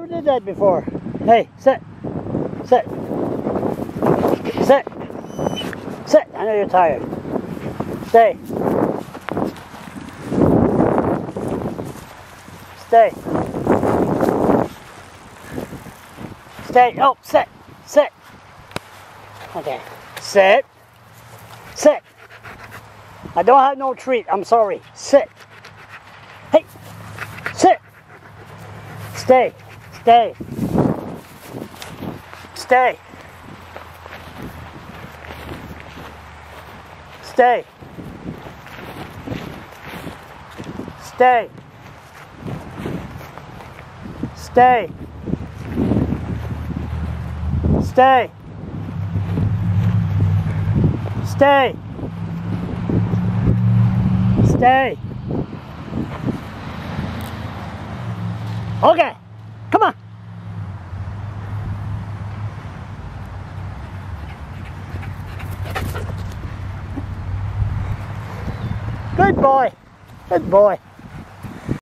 never did that before. Hey, sit. Sit. Sit. Sit. I know you're tired. Stay. Stay. Stay. Oh, sit. Sit. Okay. Sit. Sit. I don't have no treat. I'm sorry. Sit. Hey. Sit. Stay. Stay. Stay. Stay. Stay. Stay. Stay. Stay. Stay. Okay. Come on. Good boy. Good boy.